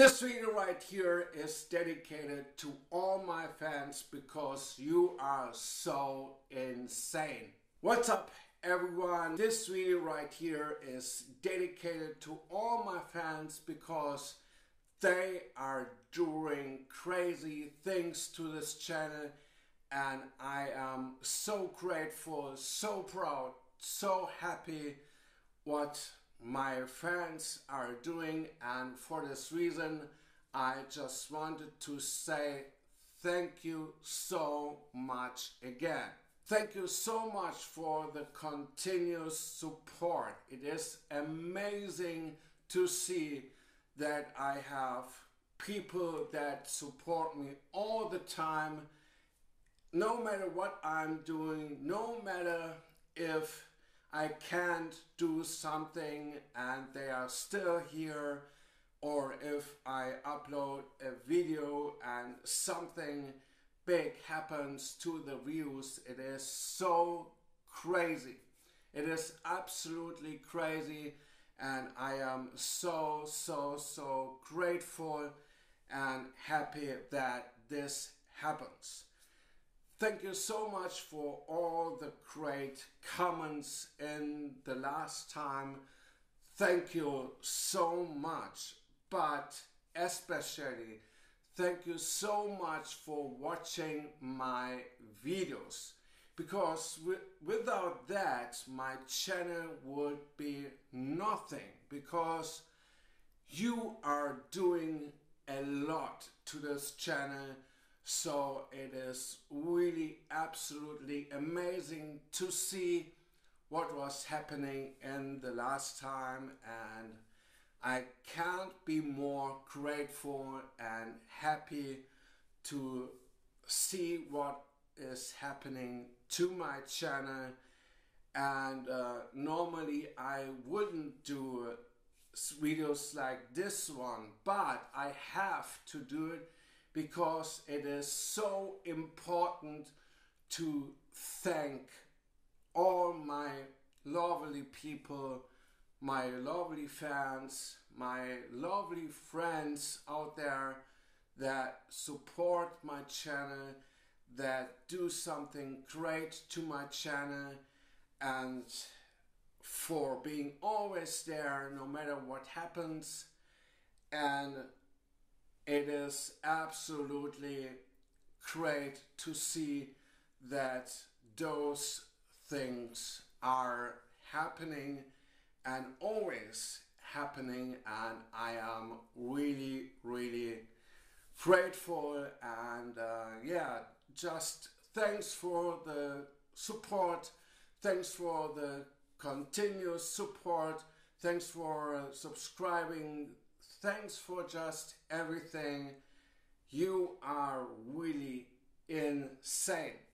This video right here is dedicated to all my fans because you are so insane. What's up everyone? This video right here is dedicated to all my fans because they are doing crazy things to this channel and I am so grateful, so proud, so happy what my fans are doing and for this reason I just wanted to say thank you so much again. Thank you so much for the continuous support. It is amazing to see that I have people that support me all the time no matter what I'm doing, no matter if I can't do something and they are still here or if I upload a video and something big happens to the views it is so crazy. It is absolutely crazy and I am so so so grateful and happy that this happens Thank you so much for all the great comments in the last time. Thank you so much, but especially thank you so much for watching my videos. Because without that my channel would be nothing. Because you are doing a lot to this channel so it is really absolutely amazing to see what was happening in the last time and I can't be more grateful and happy to see what is happening to my channel. And uh, normally I wouldn't do videos like this one but I have to do it because it is so important to thank all my lovely people, my lovely fans, my lovely friends out there that support my channel, that do something great to my channel and for being always there no matter what happens. And it is absolutely great to see that those things are happening and always happening and I am really really grateful and uh, yeah just thanks for the support thanks for the continuous support thanks for subscribing Thanks for just everything. You are really insane.